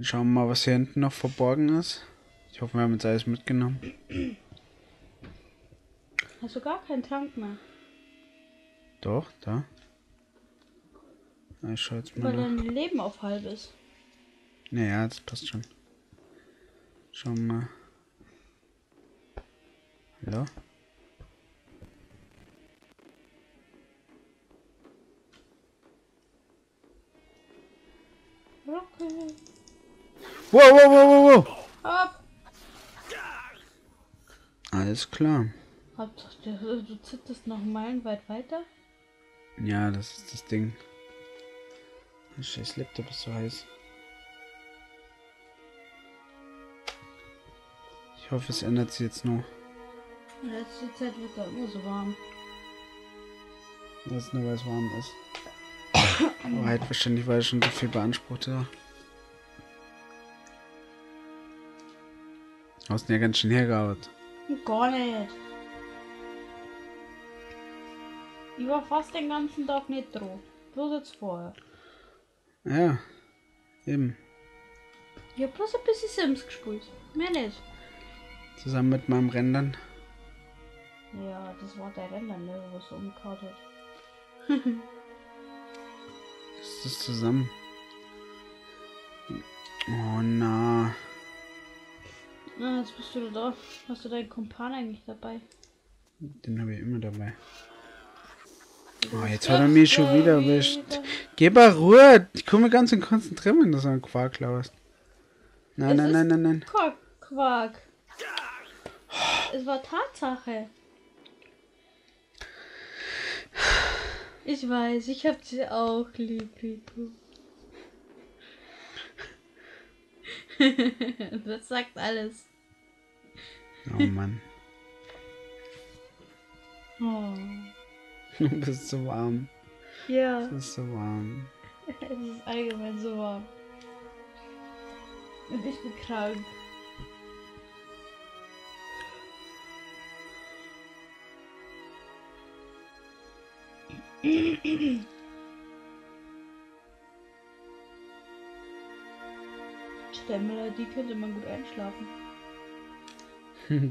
Schauen wir mal, was hier hinten noch verborgen ist. Ich hoffe, wir haben jetzt alles mitgenommen. Hast du gar keinen Tank mehr? Doch, da. Ich schau jetzt mal Weil nach. dein Leben auf halb ist. Naja, das passt schon. Schauen wir mal. Hallo? Okay. Wow, wow, wow, wow, wow! Ab! Alles klar. Hauptsache, du, du zitterst noch meilenweit weiter. Ja, das ist das Ding. Scheiß Laptop ist so heiß. Ich hoffe, es ändert sich jetzt noch. In letzter Zeit wird da immer so warm. Das ist nur, weil es warm ist. Aber halt wahrscheinlich, weil es schon so viel beansprucht ja. Hast ja ganz schön hergearbeitet. Gar nicht. Ich war fast den ganzen Tag nicht drauf. Bloß jetzt vorher. Ja, eben. Ich hab bloß ein bisschen Sims gespielt. Mehr nicht. Zusammen mit meinem Rendern. Ja, das war der Render, ne, was so umgehauen hat. Ist das zusammen? Oh na. Ah, jetzt bist du da. Hast du deinen Kumpan eigentlich dabei? Den habe ich immer dabei. Oh, jetzt hat er mich schon wieder erwischt. Geh mal Ruhe. Ich komme ganz und konzentrieren, wenn du so einen Quark laust. Nein, nein, nein, nein, nein. Quark. Quark. Es war Tatsache. Ich weiß, ich hab sie auch lieb, wie du. das sagt alles. Oh Mann. Oh. Du bist so warm. Ja, Du bist so warm. es ist allgemein so warm. Und ich bin krank. Stemmler, die könnte man gut einschlafen.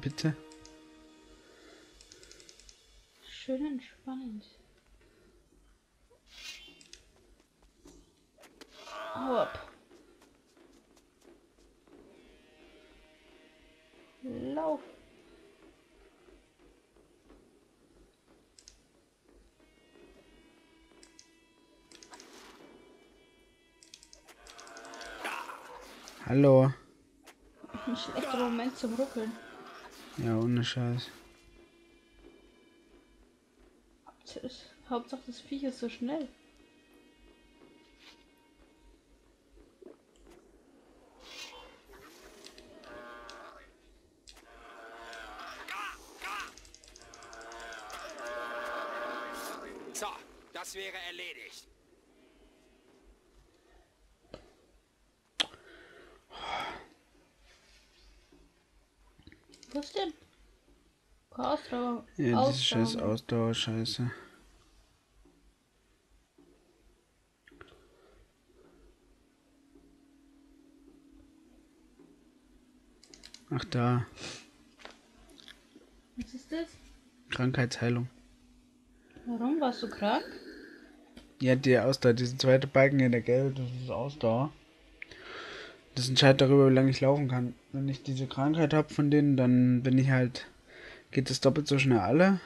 Bitte. Schön entspannend. Hau ab. Hallo. Ein schlechter Moment zum Ruckeln. Ja, ohne Scheiß. Hauptsache das Viech ist so schnell. Was denn? Ausdauer. Ja, diese scheiß Ausdauer. Ausdauer-Scheiße. Ach da, Was ist das? Krankheitsheilung. Warum warst du krank? Ja, die Ausdauer, diese zweite Balken in der Gelbe, das ist Ausdauer. Das entscheidet darüber, wie lange ich laufen kann. Wenn ich diese Krankheit habe von denen, dann bin ich halt, geht es doppelt so schnell alle.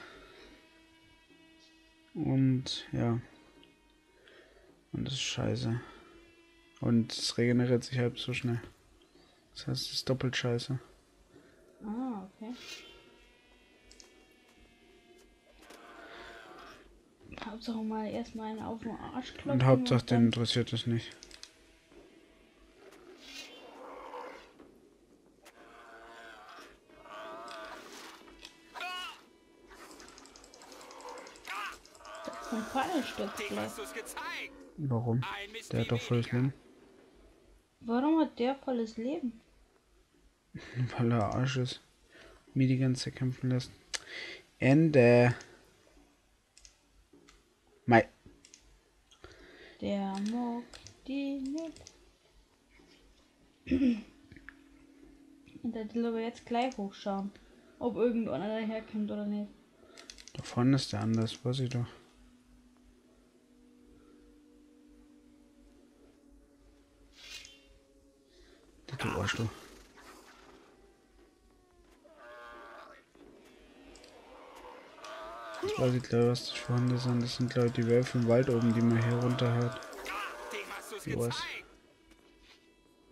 Und ja. Und das ist scheiße. Und es regeneriert sich halb so schnell. Das heißt, es ist doppelt scheiße. Ah, okay. Hauptsache mal erstmal einen auf den Arsch klopfen. Und Hauptsache, den dann- interessiert es nicht. Mein Pfeil stürzt Dem gleich. hast du's gezeigt. Warum? Ein Der hat doch volles. Leben. Warum hat der volles Leben? Weil er Arsch ist. Mir die ganze Zeit kämpfen lässt. Ende. Mei. Der mag die nicht. Und der will aber jetzt gleich hochschauen. Ob irgendeiner daherkommt oder nicht. Da vorne ist der anders, weiß ich doch. Du Arschloch. Ich weiß nicht, glaube was das für Hunde sind. Das sind, glaube ich, die Wölfe im Wald oben, die man hier runter hört.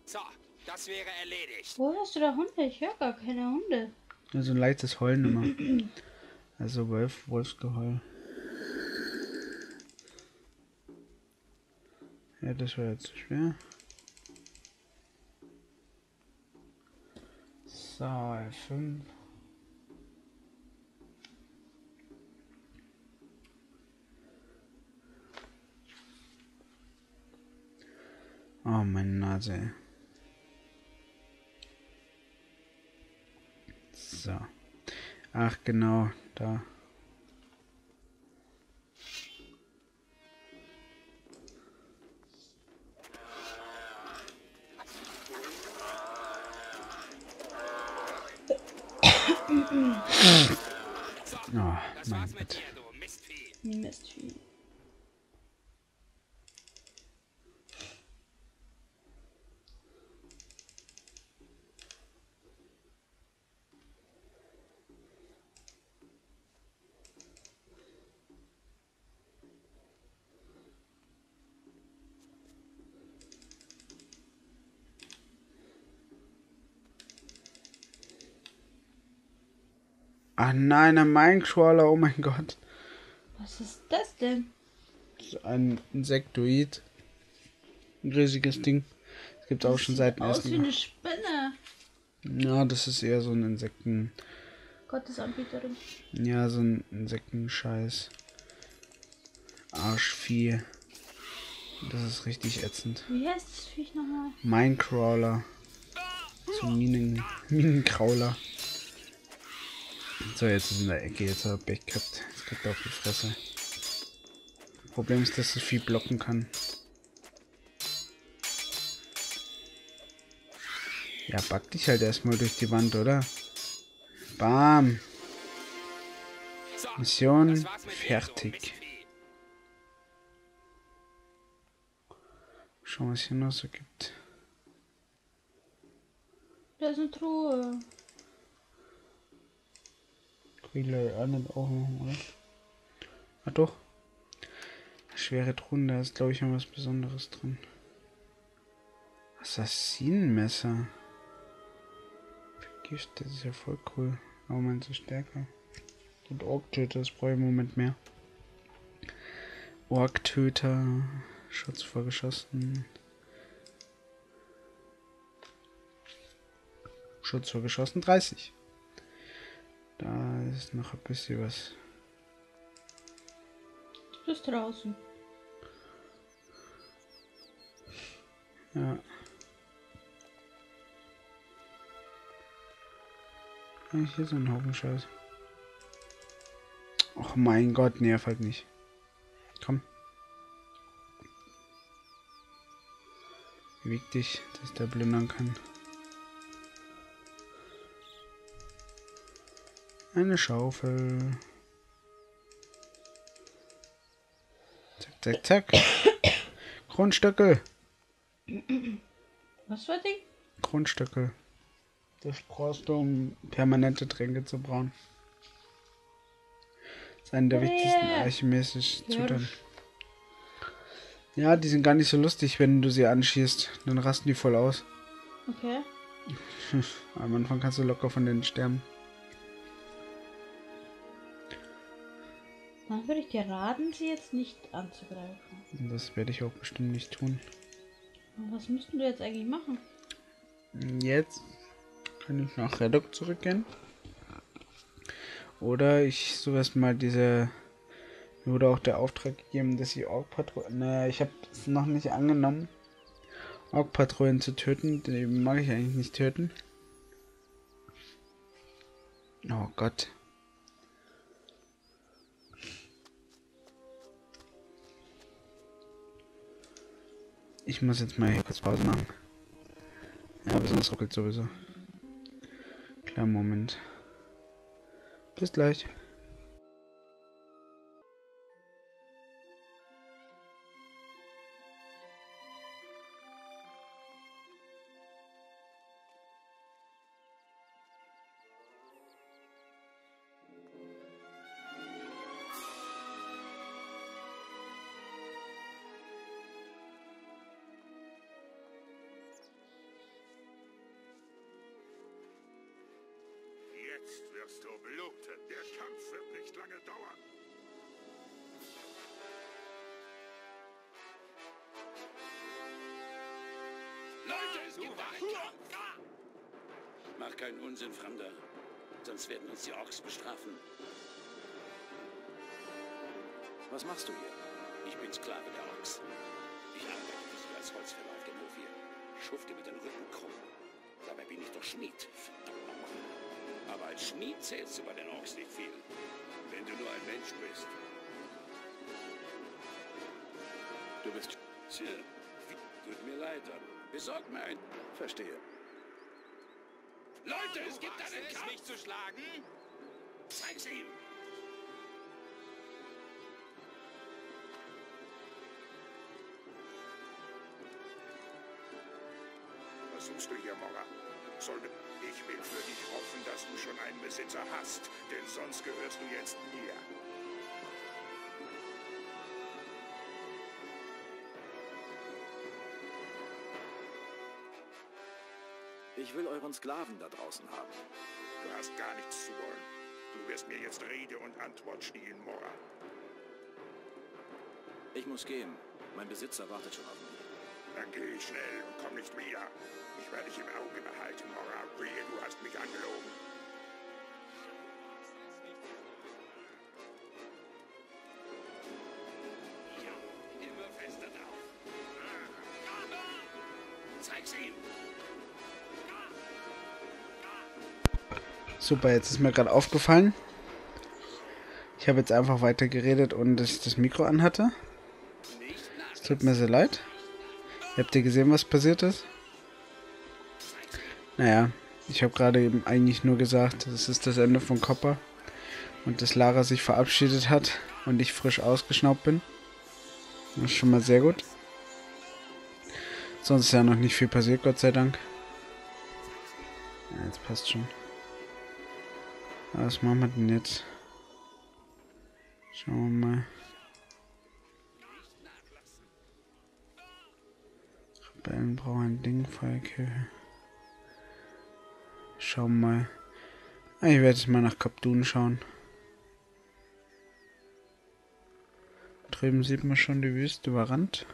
So, das wäre erledigt. Wo hast du da Hunde? Ich höre gar keine Hunde. Also ein leichtes Heulen immer. Also Wolf, Wolfsgeheul. Ja, das war jetzt zu schwer. So, F5. Oh, meine Nase. So. Ach, genau, da. Oh, das mein war's mit Gott. dir, du Mistvieh. Nein, ein Minecrawler, oh mein Gott. Was ist das denn? Das ein Insektoid. Ein riesiges Ding. Das gibt es auch schon seit Aus wie eine Spinne. Ja, das ist eher so ein Insekten. Gottesanbieterin. Ja, so ein Insektenscheiß. Arschvieh. Das ist richtig ätzend. Wie heißt das Viech nochmal? Minecrawler. So Minen, Minenkrauler. So, jetzt ist in der Ecke. Jetzt hat er Pech gehabt. Jetzt kriegt er auf die Fresse. Problem ist, dass es viel blocken kann. Ja, back dich halt erstmal durch die Wand, oder? Bam. Mission das fertig. Schauen, was hier noch so gibt. Da ist eine Truhe. Grille anderen auch machen, oder? Ah doch. Schwere Truhen, da ist glaube ich noch was Besonderes drin. Assassinenmesser. Vergift, das ist ja voll cool. Aber meinst du stärker? Und Orktöter, das brauche ich im Moment mehr. Orktöter, Schutz vor Geschossen. Schutz vor Geschossen 30. Da ist noch ein bisschen was. Du bist draußen. Ja. Ah, Hier ist ein Haufen Scheiß. Och mein Gott, nerv halt nicht. Komm. Beweg dich, dass der blindern kann. Eine Schaufel. Zack, zack, zack. Grundstücke. Was war die? Grundstücke. Das brauchst du, um permanente Tränke zu brauen. Das ist eine der Yeah. wichtigsten alchemistischen Ja, Zutaten. Ja, die sind gar nicht so lustig, wenn du sie anschießt. Dann rasten die voll aus. Okay. Am Anfang kannst du locker von denen sterben. Dann würde ich dir raten, sie jetzt nicht anzugreifen. Und das werde ich auch bestimmt nicht tun. Aber was müssten wir jetzt eigentlich machen? Jetzt kann ich nach Redok zurückgehen. Oder ich suche erstmal diese. Mir wurde auch der Auftrag gegeben, dass ich Ork-Patrouillen. Naja, ich habe es noch nicht angenommen, Ork-Patrouillen zu töten. Die mag ich eigentlich nicht töten. Oh Gott. Ich muss jetzt mal hier kurz Pause machen. Ja, aber sonst ruckelt sowieso. Klar, Moment. Bis gleich. Jetzt wirst du bluten. Der Kampf wird nicht lange dauern. Leute, es gibt einen Kampf! Mach keinen Unsinn, Fremder. Sonst werden uns die Orks bestrafen. Was machst du hier? Ich bin Sklave der Orks. Ich arbeite für sie als Holzfäller auf der Novir. Schufte mit den Rücken krumm. Dabei bin ich doch Schmied. Verdammt. Aber als Schmied zählst du bei den Orks nicht viel. Wenn du nur ein Mensch bist. Du bist... Tja, tut mir leid, dann besorg mir ein... Verstehe. Leute, es gibt einen Kampf! mich zu schlagen? Zeig's ihm! Was suchst du hier, Mora? Sollte ich will für dich hoffen, dass du schon einen Besitzer hast, denn sonst gehörst du jetzt mir. Ich will euren Sklaven da draußen haben. Du hast gar nichts zu wollen. Du wirst mir jetzt Rede und Antwort stehen, Mora. Ich muss gehen. Mein Besitzer wartet schon auf mich. Dann geh schnell und komm nicht wieder. Ich werde dich im Auge behalten, Mora. Wehe, du hast mich angelogen. Ja, immer fester drauf. Zeig's ihm! Super, jetzt ist mir gerade aufgefallen. Ich habe jetzt einfach weiter geredet, ohne dass ich das Mikro anhatte. Es tut mir sehr leid. Habt ihr gesehen, was passiert ist? Naja, ich habe gerade eben eigentlich nur gesagt, das ist das Ende von Copper. Und dass Lara sich verabschiedet hat und ich frisch ausgeschnaubt bin. Das ist schon mal sehr gut. Sonst ist ja noch nicht viel passiert, Gott sei Dank. Ja, jetzt passt schon. Was machen wir denn jetzt? Schauen wir mal. Rebellen brauchen ein Ding, Feuerkirche. Schauen mal. Ah, ich werde jetzt mal nach Kapdun schauen. Drüben sieht man schon die Wüste überrannt.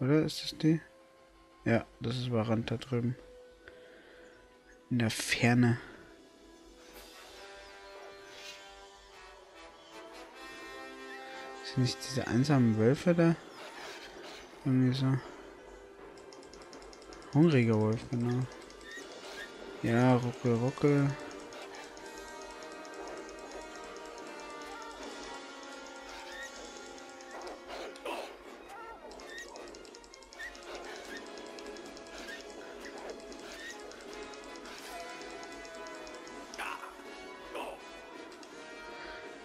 Oder ist das die? Ja, das ist überrannt da drüben. In der Ferne. Sind nicht diese einsamen Wölfe da? Irgendwie so. Hungriger Wolf, genau. Ja, ruckel, ruckel.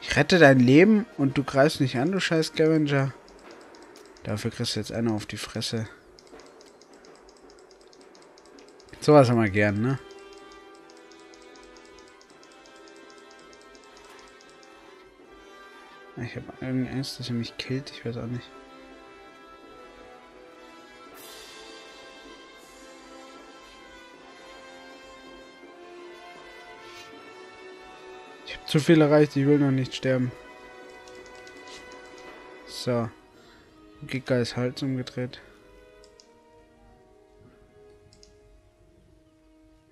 Ich rette dein Leben und du greifst nicht an, du scheiß Scavenger. Dafür kriegst du jetzt einer auf die Fresse. Sowas haben wir gern, ne? Ich habe irgendwie Angst, dass er mich killt. Ich weiß auch nicht. Ich habe zu viel erreicht. Ich will noch nicht sterben. So. Giga ist Hals umgedreht.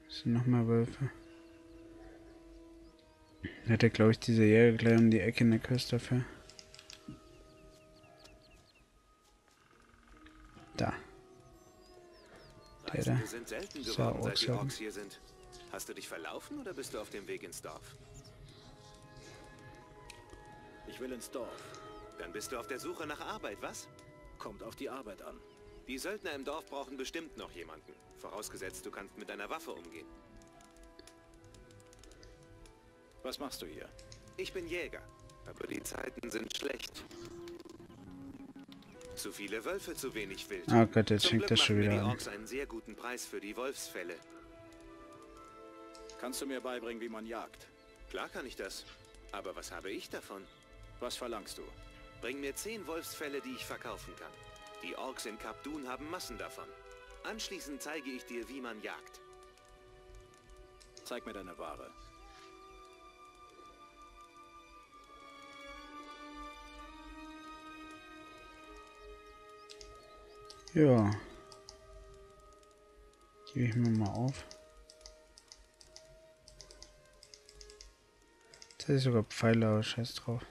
Es sind noch mehr Wölfe. Hat er, glaube ich, diese Jäger gleich um die Ecke in der Küste dafür. Da. Der da. Sind selten So, geworden, seit die Orks hier sind. Hast du dich verlaufen oder bist du auf dem Weg ins Dorf? Ich will ins Dorf. Dann bist du auf der Suche nach Arbeit, was? Kommt auf die Arbeit an. Die Söldner im Dorf brauchen bestimmt noch jemanden. Vorausgesetzt, du kannst mit deiner Waffe umgehen. Was machst du hier? Ich bin Jäger, aber die Zeiten sind schlecht. Zu viele Wölfe, zu wenig Wild. Oh Gott, jetzt fängt das schon wieder die an. Orks einen sehr guten Preis für die Wolfsfälle. Kannst du mir beibringen, wie man jagt? Klar kann ich das. Aber was habe ich davon? Was verlangst du? Bring mir zehn Wolfsfälle, die ich verkaufen kann. Die Orks in Kap Dun haben Massen davon. Anschließend zeige ich dir, wie man jagt. Zeig mir deine Ware. Ja. Gebe ich mir mal auf. Jetzt hätte ich sogar Pfeile, aber scheiß drauf.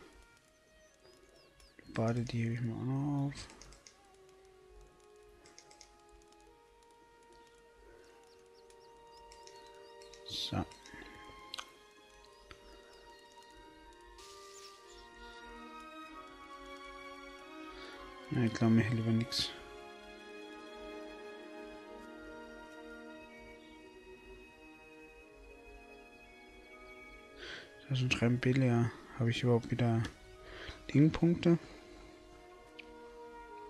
Bade, die hebe ich noch auf. So. Ja, ich glaube mir lieber nichts. Das ist ein Schreiben Belia. Habe ich überhaupt wieder Dingpunkte?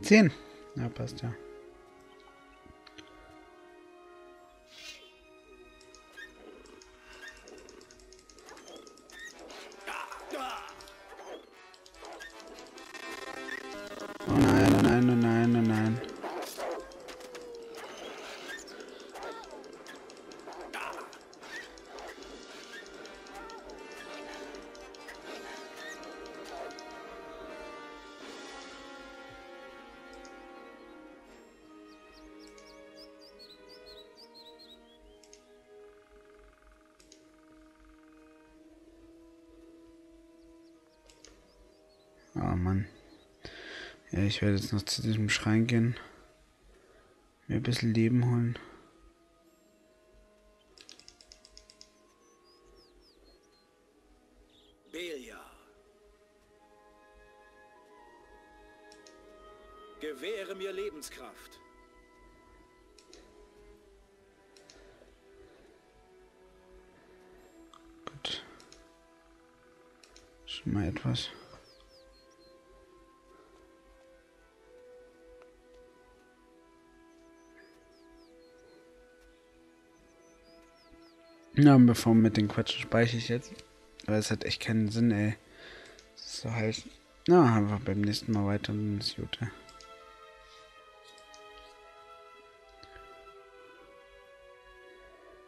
10. Ja, passt ja. Oh nein, oh nein, oh nein. Ja, ich werde jetzt noch zu diesem Schrein gehen. Mir ein bisschen Leben holen. Belia. Gewähre mir Lebenskraft. Gut. Schon mal etwas. Ja, bevor mit den Quatschen speichere ich jetzt. Weil es hat echt keinen Sinn, ey. So heiß. Na, einfach beim nächsten Mal weiter und ist gut. ey.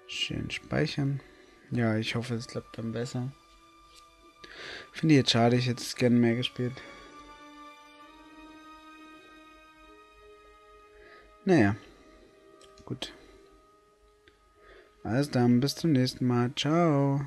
Schön speichern. Ja, ich hoffe, es klappt dann besser. Finde ich jetzt schade, ich hätte es gerne mehr gespielt. Naja. Gut. Also dann, bis zum nächsten Mal. Ciao.